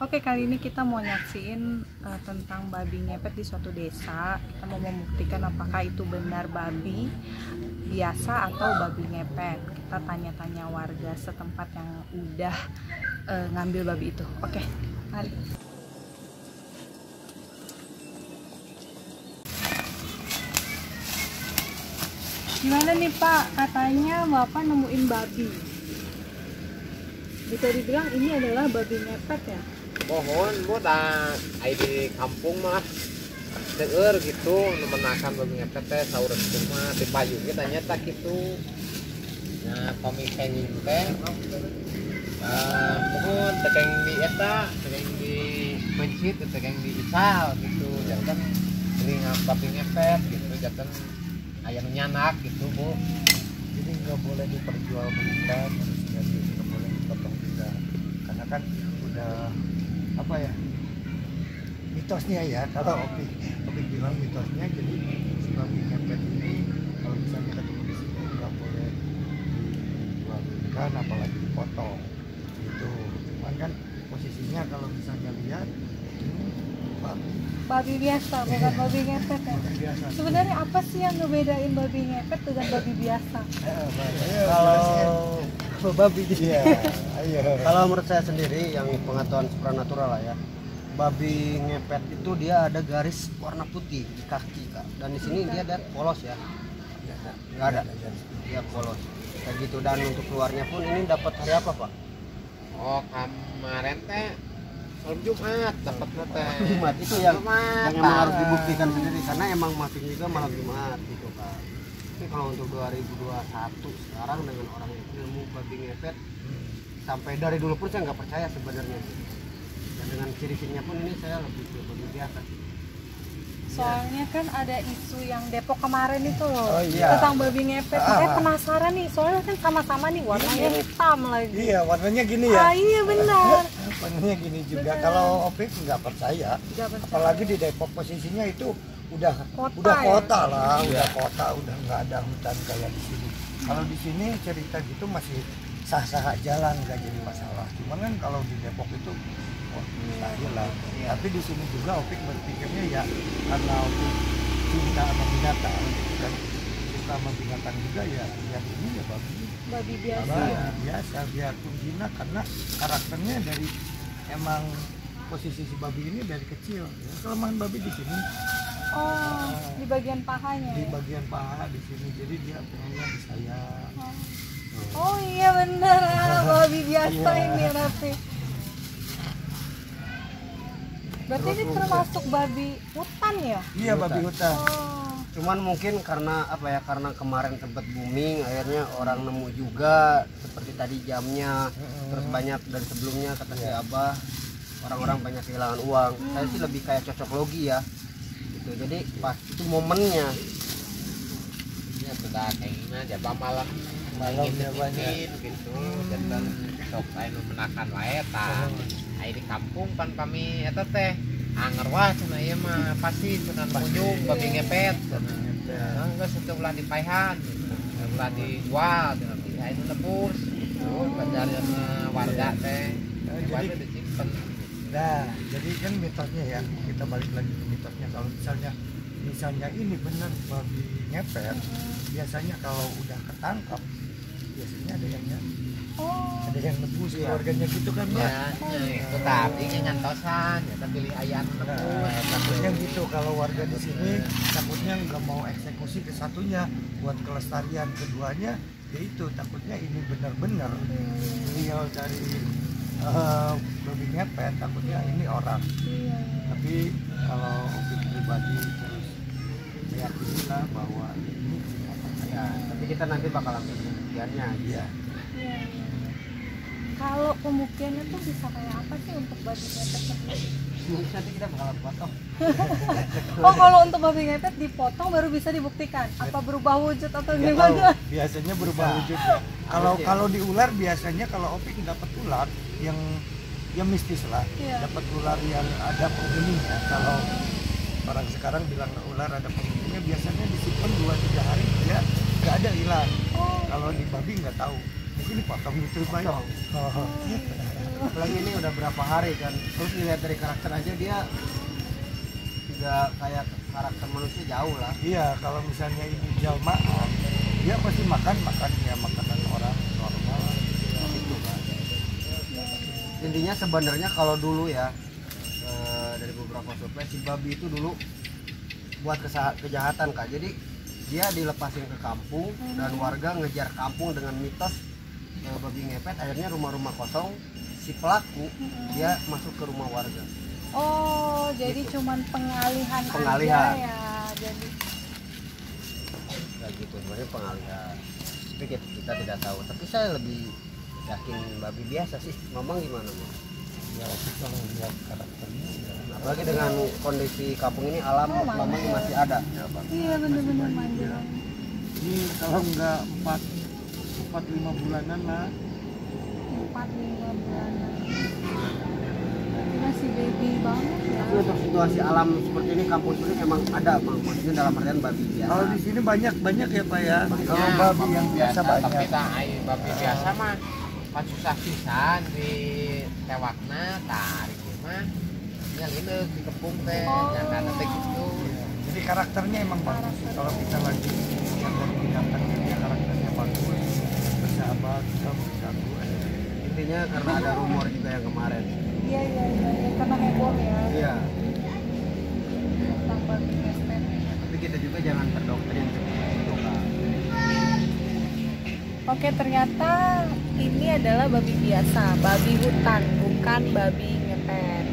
Oke kali ini kita mau nyaksiin uh, tentang babi ngepet di suatu desa. Kita mau membuktikan apakah itu benar babi biasa atau babi ngepet. Kita tanya-tanya warga setempat yang udah uh, ngambil babi itu. Oke mari Gimana nih Pak? Katanya Bapak nemuin babi. Bisa dibilang ini adalah babi ngepet ya? Mohon, bu dah ai di kampung mah seueur gitu menakan babi ngepet teh saur itu mah di payu kita nyata gitu. Nah, kenging teh Uh, mohon tekeng di eta, tekeng di pencit, tekeng di isal gitu. Jangan sering babi ngepet gitu, jangan ayam nyanak gitu bu. Jadi nggak boleh diperjualbelikan manusia nggak boleh dipotong juga. Karena kan udah apa ya mitosnya ya kalau Opi Opi bilang mitosnya jadi sebagai ngepet ini kalau misalnya ketemu di sini nggak boleh dijualbelikan apalagi dipotong. Gitu. Cuman kan posisinya kalau misalnya lihat babi babi biasa bukan babi ngepet ya? Sebenarnya apa sih yang ngebedain babi ngepet dengan babi biasa? Kalau babi iya ayo kalau menurut saya sendiri yang pengetahuan supranatural lah ya babi ngepet itu dia ada garis warna putih di kaki kak. Dan di sini dia ada polos ya. Nggak ada. Dia polos. Kayak gitu. Dan untuk keluarnya pun ini dapat hari apa pak? Oh kemarin teh malam Jumat dapat teh. Jumat itu yang Jumat. yang emang harus dibuktikan sendiri karena emang masih juga malam Jumat gitu kan tapi kalau untuk 2021 sekarang dengan orang ilmu babi ngepet sampai dari dulu pun saya nggak percaya sebenarnya. Dan dengan ciri-cirinya pun ini saya lebih ke babi biasa. Soalnya kan ada isu yang Depok kemarin itu loh Oh, iya. tentang babi ngepet. Ah, saya ah. penasaran nih soalnya kan sama-sama nih warnanya hitam lagi. Iya warnanya gini ya. Ah iya benar warnanya gini juga Benar. kalau Opik nggak percaya Nggak percaya. apalagi di Depok posisinya itu udah Kota udah ya? kota lah udah kota udah nggak ada hutan kayak di sini. Kalau di sini cerita gitu masih sah-sah jalan nggak jadi masalah. Cuman kan kalau di Depok itu wah mustahil lah. Tapi di sini juga Opik berpikirnya ya karena Opik cinta sama binatang gitu kan. Suka sama binatang juga ya yang ini ya bagus babi biasa. Ya biasa biarpun jinak karena karakternya dari emang posisi si babi ini dari kecil. Ya, kelemahan babi di sini. Oh di bagian pahanya di ya? bagian paha di sini. Jadi dia pengennya disayang. Oh. Iya benar ah, babi biasa Iya. ini Raffi. Berarti ini termasuk babi hutan ya? Iya babi hutan. Oh cuman mungkin karena apa ya karena kemarin sempat booming akhirnya orang nemu juga seperti tadi jamnya terus banyak dari sebelumnya kata si abah orang-orang banyak kehilangan uang. Saya sih lebih kayak cocok logi ya gitu. Jadi pas itu momennya. Ya sudah kayak gini aja malam Malamnya Ngintip-ngintip banyak. gitu. Dan sok anu menakan wae tah. Di kampung pan kami eta teh anger wah cenah ieu mah pasti cenah ujung babi ngepet cenah. Nah, geus teu ulah dipaihan. Ulah dijual cenah ai nu nebus. Oh, pajaran warga teh. jadi- Warga disimpen. nah jadi kan mitosnya ya kita balik lagi ke mitosnya kalau misalnya misalnya ini benar babi ngepet biasanya kalau udah ketangkap biasanya ada yang nyari oh. Ada yang nebus keluarganya gitu kan Mbak? Ya, itu tapi ngantosan, ya pilih ayam Nah, nebus. takutnya gitu kalau warga di sini takutnya nggak mau eksekusi ke satunya buat kelestarian keduanya ya itu takutnya ini benar-benar real dari eh, babi ngepet takutnya ini orang. Iya. Tapi kalau opini pribadi terus meyakini lah bahwa ini ya tapi kita nanti bakal langsung pembuktiannya iya iya. Iya. Kalau pembuktiannya tuh bisa kayak apa sih untuk babi ngepet nanti kita bakal potong. Oh kalau untuk babi ngepet dipotong baru bisa dibuktikan? Apa berubah wujud atau gimana? tahu, biasanya berubah wujud ya. kalau ya. kalau di ular biasanya kalau opik dapat ular yang yang mistis lah. Iya. dapat ular yang ada penghuninya. Kalau orang sekarang bilang ular ada penghuninya biasanya disimpan dua tiga hari dia nggak ada hilang. Oh. Kalau di babi nggak tahu mungkin dipotong gitu ya. Potong. Oh. apalagi ini udah berapa hari kan terus dilihat dari karakter aja dia tidak kayak karakter manusia jauh lah iya kalau misalnya ini jalmaan dia pasti makan makan ya makanan orang normal gitu kan intinya sebenarnya kalau dulu ya eh, dari beberapa survei si babi itu dulu buat kejahatan kak jadi dia dilepasin ke kampung dan warga ngejar kampung dengan mitos eh, babi ngepet akhirnya rumah-rumah kosong si pelaku dia masuk ke rumah warga Oh, jadi cuman pengalihan, Pengalihan. aja ya. Jadi kayak gitu sebenarnya pengalihan tapi kita, kita tidak tahu tapi saya lebih yakin babi biasa sih memang gimana Bang? ya kalau lihat karakternya ya apalagi dengan kondisi kampung ini alam Oh, memang manja. masih ada ya iya bener-bener manja. ini kalau nggak empat empat lima bulanan lah Empat lima bulanan. Ini masih baby banget ya. tapi untuk situasi alam seperti ini kampung seperti ini memang ada bang maksudnya dalam artian babi biasa kalau di sini banyak banyak ya Pak ya Banyak. kalau babi yang biasa tapi banyak tak ai babi biasa mah pas susah pisan di tewakna tarik mah nya lineuk di kepung teh Oh. yang ada teh gitu jadi karakternya emang bagus kalau kita lagi yang dari binatangnya dia karakternya bagus bersahabat kita berganggu intinya karena ada rumor juga yang kemarin Iya iya iya. Ya, Karena heboh ya iya tapi kita juga jangan terdoktrin seperti itu kan Oke ternyata ini adalah babi biasa, babi hutan, bukan babi ngepet.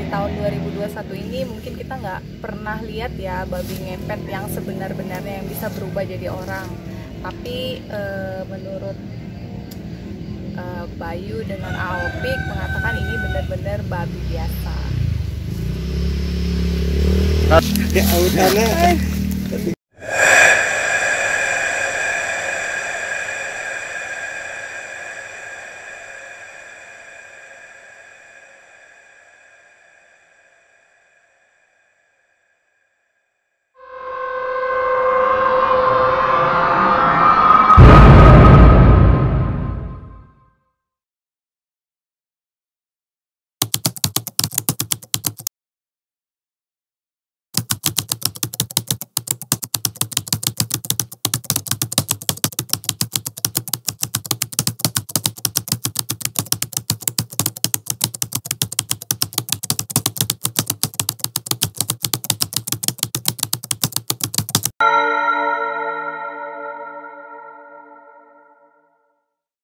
Di tahun 2021 ini mungkin kita nggak pernah lihat ya babi ngepet yang sebenar-benarnya yang bisa berubah jadi orang. Tapi eh, menurut eh, Bayu dengan Aopik mengatakan ini benar-benar babi biasa. ya